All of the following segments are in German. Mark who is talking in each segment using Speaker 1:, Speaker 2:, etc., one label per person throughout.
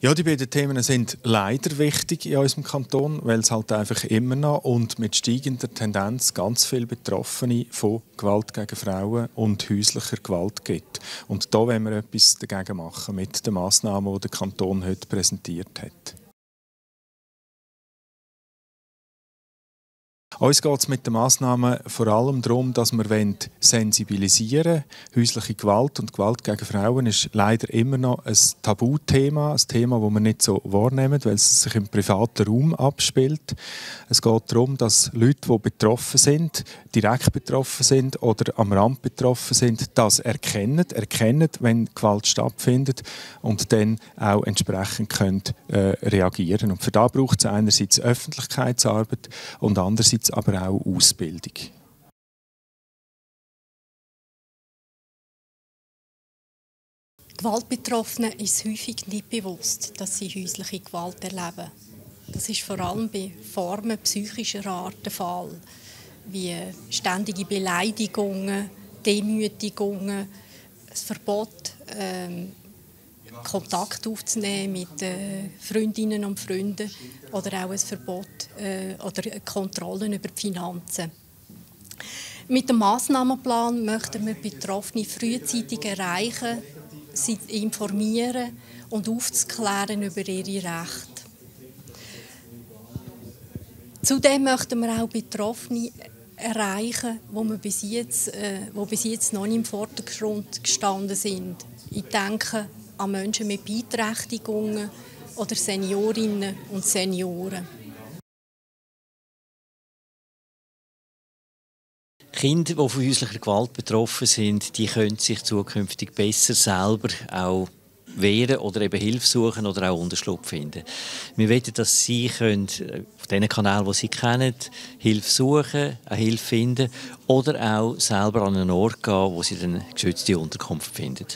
Speaker 1: Ja, die beiden Themen sind leider wichtig in unserem Kanton, weil es halt einfach immer noch und mit steigender Tendenz ganz viele Betroffene von Gewalt gegen Frauen und häuslicher Gewalt gibt. Und da wollen wir etwas dagegen machen mit den Massnahmen, die der Kanton heute präsentiert hat. Uns geht es mit den Massnahmen vor allem darum, dass wir sensibilisieren wollen. Häusliche Gewalt und Gewalt gegen Frauen ist leider immer noch ein Tabuthema, ein Thema, das wir nicht so wahrnehmen, weil es sich im privaten Raum abspielt. Es geht darum, dass Leute, die betroffen sind, direkt betroffen sind oder am Rand betroffen sind, das erkennen, erkennen, wenn Gewalt stattfindet und dann auch entsprechend können, äh, reagieren. Und für da braucht es einerseits Öffentlichkeitsarbeit und andererseits aber auch Ausbildung.
Speaker 2: Gewaltbetroffenen ist häufig nicht bewusst, dass sie häusliche Gewalt erleben. Das ist vor allem bei Formen psychischer Art der Fall, wie ständige Beleidigungen, Demütigungen, das Verbot, ähm, Kontakt aufzunehmen mit äh, Freundinnen und Freunden oder auch ein Verbot äh, oder Kontrollen über die Finanzen. Mit dem Massnahmenplan möchten wir Betroffene frühzeitig erreichen, sie informieren und aufzuklären über ihre Rechte. Zudem möchten wir auch Betroffene erreichen, wo, wir bis jetzt, äh, wo bis jetzt noch nicht im Vordergrund gestanden sind. Ich denke an Menschen mit Beeinträchtigungen oder Seniorinnen und Senioren.
Speaker 3: Kinder, die von häuslicher Gewalt betroffen sind, die können sich zukünftig besser selber auch wehren oder eben Hilfe suchen oder auch Unterschlupf finden. Wir wollen, dass sie können, äh, auf den Kanal, wo sie kennen, Hilfe suchen, Hilfe finden oder auch selber an einen Ort gehen, wo sie eine geschützte Unterkunft finden.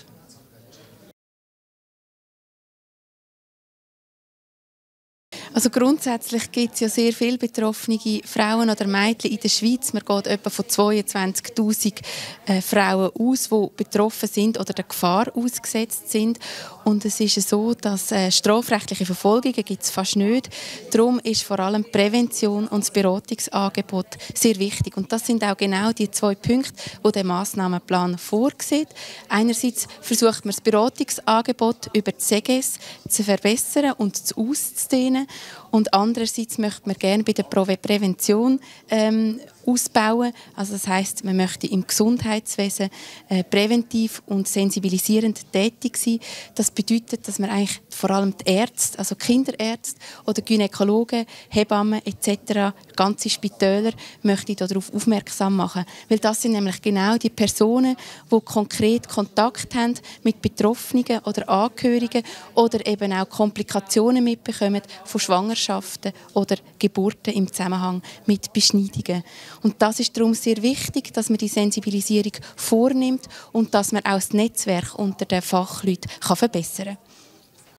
Speaker 4: Also grundsätzlich gibt es ja sehr viele betroffene Frauen oder Mädchen in der Schweiz. Man geht etwa von 22'000 äh, Frauen aus, die betroffen sind oder der Gefahr ausgesetzt sind. Und es ist so, dass äh, strafrechtliche Verfolgungen gibt fast nicht. Darum ist vor allem Prävention und das Beratungsangebot sehr wichtig. Und das sind auch genau die zwei Punkte, die der Massnahmenplan vorsieht. Einerseits versucht man das Beratungsangebot über die CGS zu verbessern und zu auszudehnen. Und andererseits möchte man gerne bei der Prävention ähm, ausbauen. Also das heißt, man möchte im Gesundheitswesen äh, präventiv und sensibilisierend tätig sein. Das bedeutet, dass man eigentlich vor allem die Ärzte, also Kinderärzte oder Gynäkologen, Hebammen etc., ganze Spitäler, möchte darauf aufmerksam machen, weil das sind nämlich genau die Personen, die konkret Kontakt haben mit Betroffenen oder Angehörigen oder eben auch Komplikationen mitbekommen von Schwangerschaften oder Geburten im Zusammenhang mit Beschneidungen. Und das ist darum sehr wichtig, dass man die Sensibilisierung vornimmt und dass man auch das Netzwerk unter den Fachleuten verbessern kann.